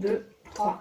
2, 3.